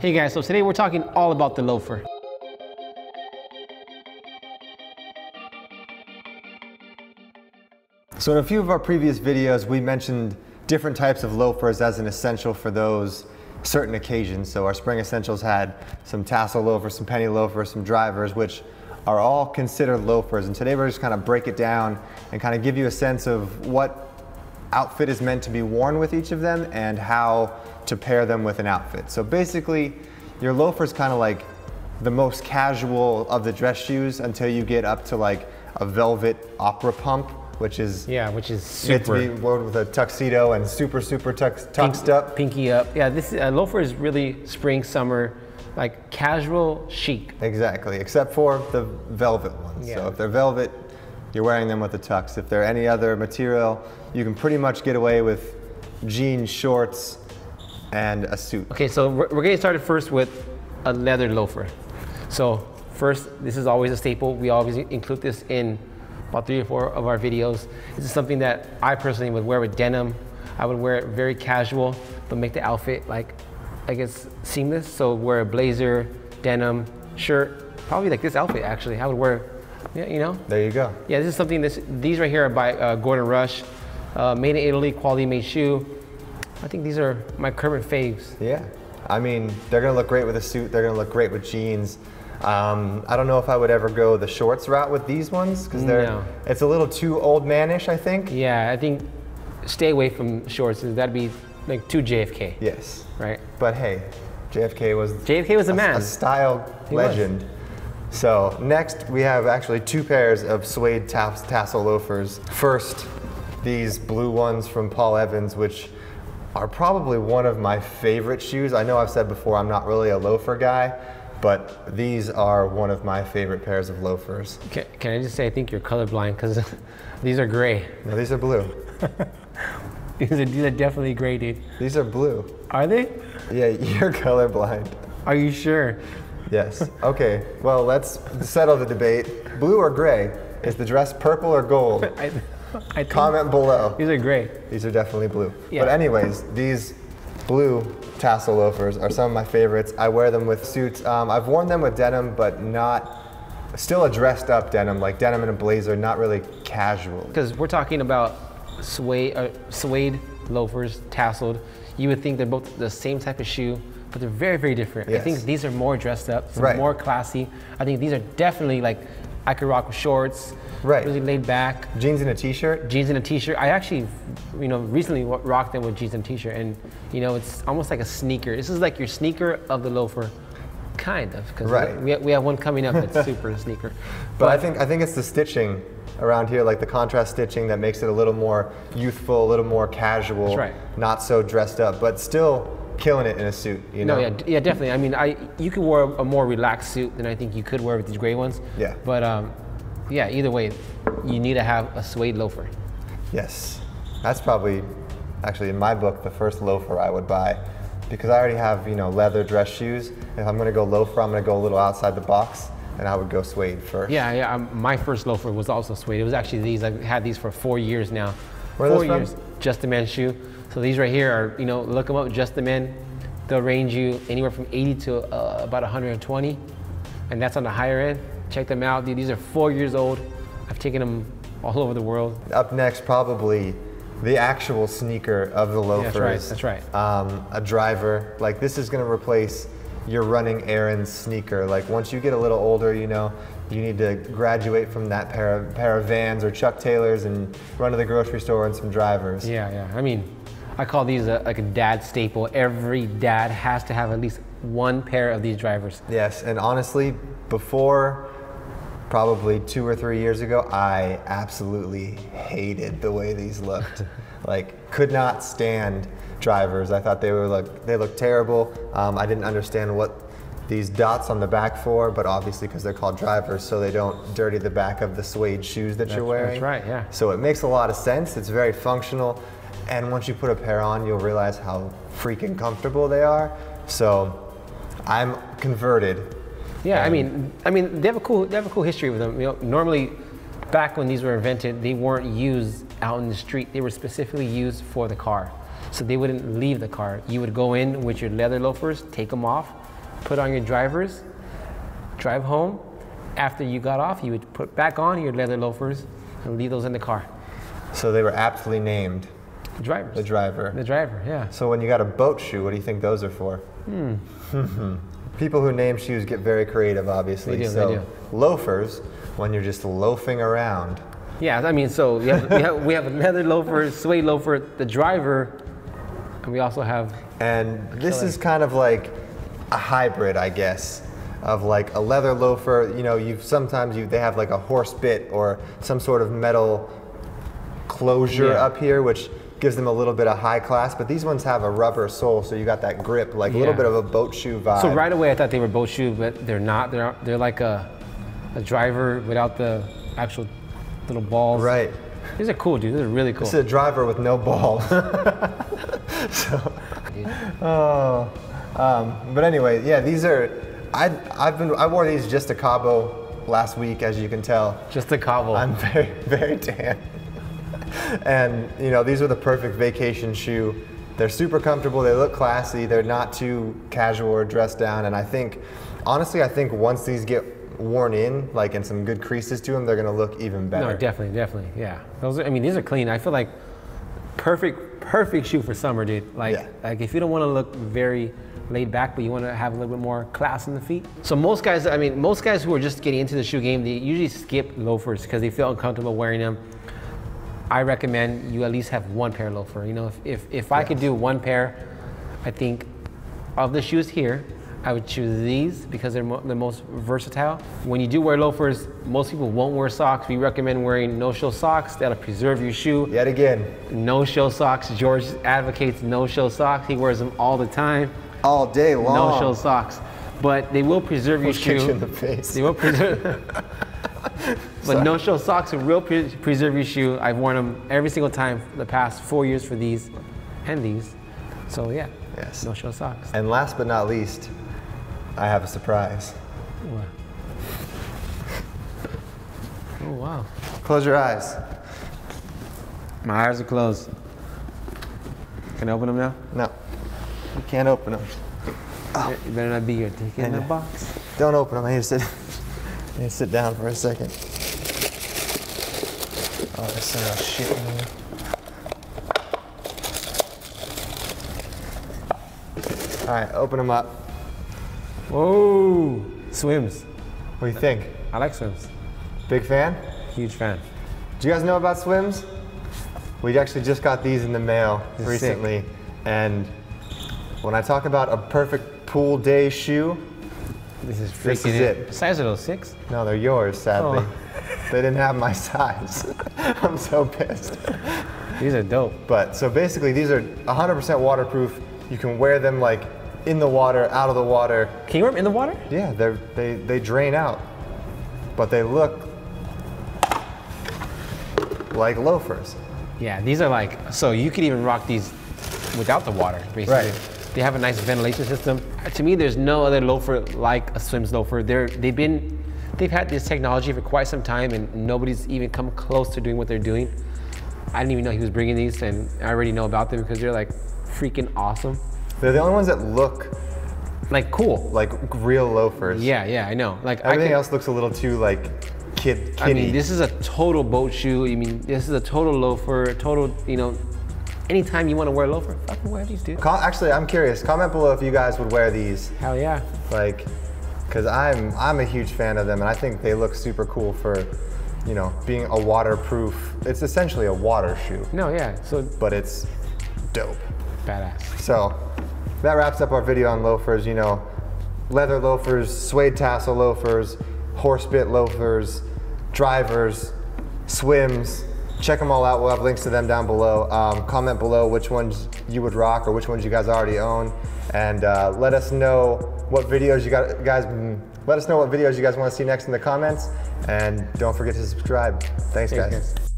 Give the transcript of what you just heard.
Hey guys, so today we're talking all about the loafer. So in a few of our previous videos, we mentioned different types of loafers as an essential for those certain occasions. So our spring essentials had some tassel loafers, some penny loafers, some drivers, which are all considered loafers. And today we're just kind of break it down and kind of give you a sense of what outfit is meant to be worn with each of them and how to pair them with an outfit. So basically, your loafer is kind of like the most casual of the dress shoes until you get up to like a velvet opera pump, which is Yeah, which is meant to super. be worn with a tuxedo and super, super tux, pink- tuxed up. Pinky up. Yeah, this uh, loafer is really spring, summer, like casual chic. Exactly, except for the velvet ones. Yeah. So if they're velvet, you're wearing them with a tux. If they're any other material, you can pretty much get away with jeans, shorts, and a suit. Okay, so we're, we're getting started first with a leather loafer. So first, this is always a staple. We always include this in about three or four of our videos. This is something that I personally would wear with denim. I would wear it very casual, but make the outfit like, I guess, seamless. So wear a blazer, denim, shirt, probably like this outfit actually. I would wear, yeah, you know, There you go. yeah, this is something, this, these right here are by uh, Gordon Rush, uh, made in Italy, quality made shoe. I think these are my current faves. Yeah. I mean, they're gonna look great with a suit. They're gonna look great with jeans. Um, I don't know if I would ever go the shorts route with these ones because they're No. it's a little too old manish. I think. Yeah, I think stay away from shorts. That'd be like too JFK, Yes. right? But hey, JFK was JFK was a man. a style He was. So next we have actually two pairs of suede tass- tassel loafers. First, these blue ones from Paul Evans, which are probably one of my favorite shoes. I know I've said before I'm not really a loafer guy, but these are one of my favorite pairs of loafers. Can, can I just say I think you're colorblind because these are gray. No, these are blue. These are, these are definitely gray, dude. These are blue. Are they? Yeah, you're colorblind. Are you sure? Yes. Okay. Well, let's settle the debate. Blue or gray? Is the dress purple or gold? I, I Comment below. these are gray. These are definitely blue. Yeah. But anyways, these blue tassel loafers are some of my favorites. I wear them with suits. Um, I've worn them with denim, but not still a dressed up denim, like denim and a blazer, not really casual. Because we're talking about suede, uh, suede loafers, tasseled. You would think they're both the same type of shoe, but they're very, very different. I think these are more dressed up, Right. more classy. I think these are definitely like I could rock with shorts, Right. really laid back, Jeans and a t-shirt. jeans and a t-shirt. I actually, you know, recently rocked them with jeans and t-shirt, and you know, it's almost like a sneaker. This is like your sneaker of the loafer, kind of. Because Right. we, we have one coming up that's super sneaker. But I think I think it's the stitching around here, like the contrast stitching, that makes it a little more youthful, a little more casual, That's right. not so dressed up, but still killing it in a suit. You know? No, yeah, yeah, definitely. I mean, I you could wear a more relaxed suit than I think you could wear with these gray ones. Yeah. But um, yeah, either way, you need to have a suede loafer. Yes, that's probably actually in my book the first loafer I would buy because I already have you know leather dress shoes. If I'm gonna go loafer, I'm gonna go a little outside the box, and I would go suede first. Yeah, yeah. Um, my first loafer was also suede. It was actually these. I've had these for four years now. Where are four those from? years. Just the Man shoe. So these right here are, you know, look them up. Just the Men. They'll range you anywhere from 80 to uh, about 120, and that's on the higher end. Check them out, dude. These are four years old. I've taken them all over the world. Up next, probably the actual sneaker of the loafers. that's right, that's right. Um, a driver. Like this is gonna replace your running errands sneaker. Like once you get a little older, you know, you need to graduate from that pair of pair of Vans or Chuck Taylors and run to the grocery store and some drivers. Yeah, yeah. I mean, I call these a, like a dad staple. Every dad has to have at least one pair of these drivers. Yes, and honestly, before probably two or three years ago, I absolutely hated the way these looked. like, could not stand drivers. I thought they were like they looked terrible. Um, I didn't understand what these dots on the back for, but obviously because they're called drivers, so they don't dirty the back of the suede shoes that you're wearing. that's right, yeah. So it makes a lot of sense. It's very functional, and once you put a pair on, you'll realize how freaking comfortable they are. So I'm converted. Yeah, I mean, I mean, they have a cool, they have a cool history with them. You know, normally, back when these were invented, they weren't used out in the street. They were specifically used for the car. So they wouldn't leave the car. You would go in with your leather loafers, take them off, put on your drivers, drive home. After you got off, you would put back on your leather loafers and leave those in the car. So they were aptly named The drivers. the driver. The driver, yeah. So when you got a boat shoe, what do you think those are for? Hmm. People who name shoes get very creative, obviously. They do, they so do. loafers, when you're just loafing around. Yeah, I mean, so we have, we have, we have a leather loafer, suede loafer, the driver, and we also have, And this is kind of like a hybrid, I guess, of like a leather loafer. You know, you sometimes you they have like a horse bit or some sort of metal closure Yeah. up here, which gives them a little bit of high class. But these ones have a rubber sole, so you got that grip, like a little bit of a boat shoe vibe. so right away I thought they were boat shoes, but they're not. They're, they're like a, a driver without the actual little balls. Right. These are cool, dude. These are really cool. This is a driver with no balls. so, oh, um, but anyway, yeah, these are. I I've been I wore these just to Cabo last week, as you can tell. Just to cobble. I'm very very tan, and you know these are the perfect vacation shoe. They're super comfortable. They look classy. They're not too casual or dressed down. And I think, honestly, I think once these get worn in, like in some good creases to them, they're gonna look even better. no, definitely, definitely. Yeah. Those are, I mean, these are clean. I feel like perfect, perfect shoe for summer, dude. Like, Yeah. like if you don't want to look very laid back, but you want to have a little bit more class in the feet. So most guys, I mean, most guys who are just getting into the shoe game, they usually skip loafers because they feel uncomfortable wearing them. I recommend you at least have one pair of loafer. You know, if, if, if I could do one pair, I think of the shoes here, I would choose these because they're mo- the most versatile. When you do wear loafers, most people won't wear socks. We recommend wearing no-show socks. That'll preserve your shoe. Yet again, No-show socks. George advocates no-show socks. He wears them all the time. all day long. No-show socks, but they will preserve your you shoe. in the face. They will preserve. but no-show socks will real pre- preserve your shoe. I've worn them every single time the past four years for these and these. So yeah. Yes. No-show socks. And last but not least, I have a surprise. What? Oh wow. Close your eyes. My eyes are closed. Can I open them now? No, you can't open them. You better not be your dick in the box. Don't open them. I need to sit. Need to sit down for a second. Oh, there's so much shit in here. All right, open them up. Whoa! Swims. What do you think? I like swims. Big fan? Huge fan. Do you guys know about swims? We actually just got these in the mail is sick. recently, and when I talk about a perfect pool day shoe, This is freaking This is it. Size are those six? no, they're yours. Sadly, Oh. they didn't have my size. I'm so pissed. These are dope. But so basically, these are 100% waterproof. You can wear them like in the water, out of the water. Can you wear them in the water? Yeah, they they they drain out, but they look like loafers. Yeah, these are like so you could even rock these without the water, basically. Right. They have a nice ventilation system. To me, there's no other loafer like a Swims loafer. They're they've been they've had this technology for quite some time, and nobody's even come close to doing what they're doing. I didn't even know he was bringing these, and I already know about them because they're like freaking awesome, They're the only ones that look like cool. like real loafers. Yeah, yeah, I know. Like I Everything can, else looks a little too like kid I mean, this is a total boat shoe. I mean, this is a total loafer. Total, you know. Anytime you want to wear a loafer, fucking wear these, dude. Com- Actually, I'm curious. Comment below if you guys would wear these, Hell yeah. like, because I'm I'm a huge fan of them, and I think they look super cool for, you know, being a waterproof. It's essentially a water shoe, No, yeah. So but it's dope. badass. So that wraps up our video on loafers. You know, leather loafers, suede tassel loafers, horse bit loafers, drivers, swims. Check them all out. We'll have links to them down below. Um, comment below which ones you would rock or which ones you guys already own, and uh, let us know what videos you got, guys. mm, Let us know what videos you guys want to see next in the comments, and don't forget to subscribe. Thanks, Thanks, guys. guys.